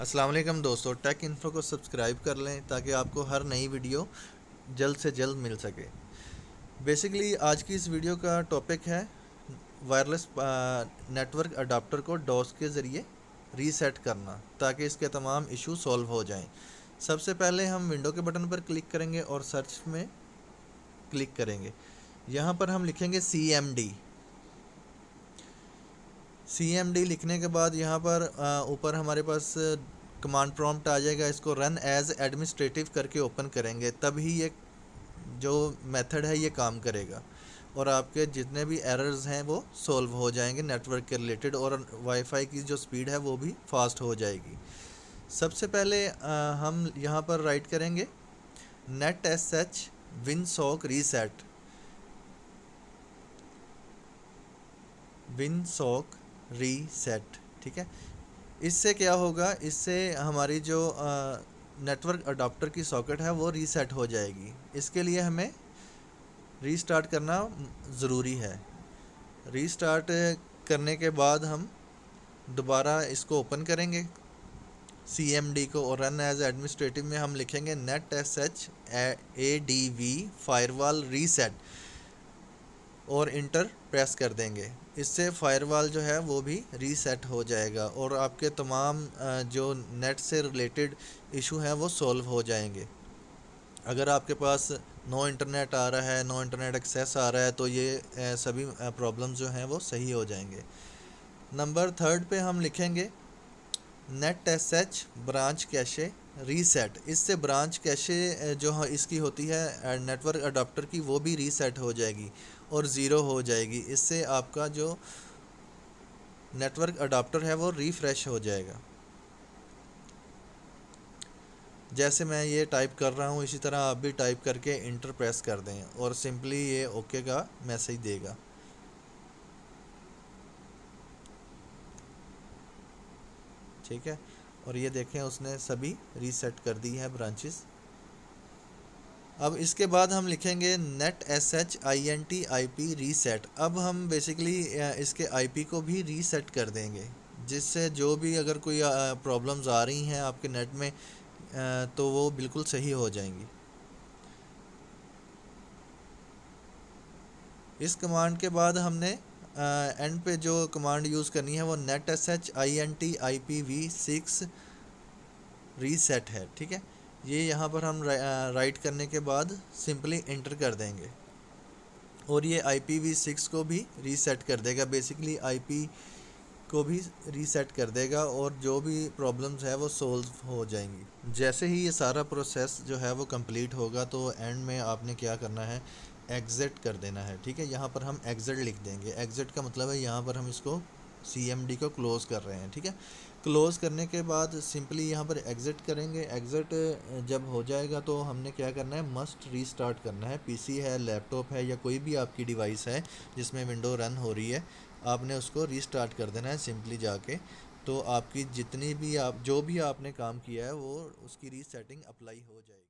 वालेकुम दोस्तों take info को सब्सक्राइब कर लें ताकि आपको हर नई वीडियो जल्द से जल्द मिल सके। बेसिकली आज की इस वीडियो का टॉपिक है वायरलेस नेटवर्क अडाप्टर को डॉस के ज़रिए रीसेट करना ताकि इसके तमाम इशू सॉल्व हो जाएँ। सबसे पहले हम विंडो के बटन पर क्लिक करेंगे और सर्च में क्लिक करेंगे। यहाँ पर हम लिखेंगे C M D C M D लिखने के बाद यहाँ पर ऊपर हमारे पास कमांड प्रॉम्प्ट आ जाएगा इसको रन एज एडमिनिस्ट्रेटिव करके ओपन करेंगे तभी ये जो मेथड है ये काम करेगा। और आपके जितने भी एरर्स हैं वो सॉल्व हो जाएँगे नेटवर्क के रिलेटेड और वाईफाई की जो स्पीड है वो भी फास्ट हो जाएगी। सबसे पहले आ, हम यहाँ पर राइट करेंगे net S H winsock reset winsock reset ठीक है? इससे क्या होगा? इससे हमारी जो नेटवर्क अडाप्टर की सॉकेट है, वो रीसेट हो जाएगी। इसके लिए हमें रीस्टार्ट करना ज़रूरी है। रीस्टार्ट करने के बाद हम दोबारा इसको ओपन करेंगे। सी एम डी को और रन एज एडमिनिस्ट्रेटिव में हम लिखेंगे net S H A D V firewall reset और इंटर प्रेस कर देंगे। इससे फायरवॉल जो है वो भी रीसेट हो जाएगा और आपके तमाम जो नेट से रिलेटेड इशू हैं वो सॉल्व हो जाएँगे। अगर आपके पास नो इंटरनेट आ रहा है नो इंटरनेट एक्सेस आ रहा है तो ये सभी प्रॉब्लम्स जो हैं वो सही हो जाएँगे। नंबर थर्ड पे हम लिखेंगे net S H branch cache reset इससे ब्रांच कैशे जो इसकी होती है नेटवर्क अडाप्टर की वो भी रीसेट हो जाएगी। और ज़ीरो हो जाएगी। इससे आपका जो नेटवर्क अडाप्टर है वो रीफ्रेश हो जाएगा। जैसे मैं ये टाइप कर रहा हूँ, इसी तरह आप भी टाइप करके इंटर प्रेस कर दें और सिंपली ये ओके का मैसेज देगा। ठीक है? और ये देखें, उसने सभी रीसेट कर दी है ब्रांचेस। अब इसके बाद हम लिखेंगे net S H I N T I P reset अब हम बेसिकली इसके आई पी को भी रीसेट कर देंगे, जिससे जो भी अगर कोई प्रॉब्लम्स आ रही हैं आपके नेट में तो वो बिल्कुल सही हो जाएँगी। इस कमांड के बाद हमने एंड पे जो कमांड यूज़ करनी है वो net S H I N T I P V six reset है, ठीक है? ये यहाँ पर हम राइट करने के बाद सिंपली इंटर कर देंगे। और ये आई पी वी सिक्स को भी रीसेट कर देगा। बेसिकली आई पी को भी रीसेट कर देगा और जो भी प्रॉब्लम्स है वो सोल्व हो जाएँगी। जैसे ही ये सारा प्रोसेस जो है वो कंप्लीट होगा तो एंड में आपने क्या करना है? एग्ज़िट कर देना है, ठीक है? यहाँ पर हम एग्ज़िट लिख देंगे। एग्ज़िट का मतलब है यहाँ पर हम इसको सी एम डी को क्लोज़ कर रहे हैं, ठीक है? क्लोज़ करने के बाद सिंपली यहाँ पर एग्ज़िट करेंगे। एग्ज़िट जब हो जाएगा तो हमने क्या करना है? मस्ट रीस्टार्ट करना है। पीसी है, लैपटॉप है या कोई भी आपकी डिवाइस है जिसमें विंडो रन हो रही है, आपने उसको रीस्टार्ट कर देना है सिंपली जाके। तो आपकी जितनी भी आप, जो भी आपने काम किया है वो उसकी रीसेटिंग अप्लाई हो जाएगी।